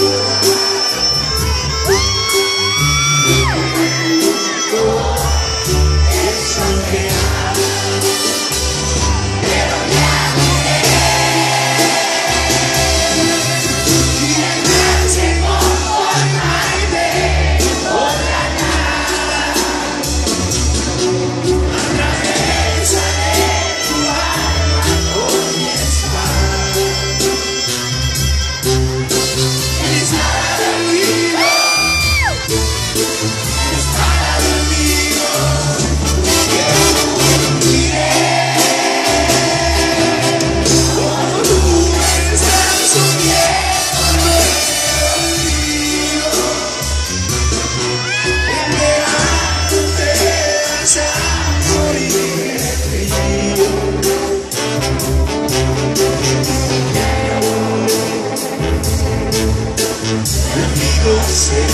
Música say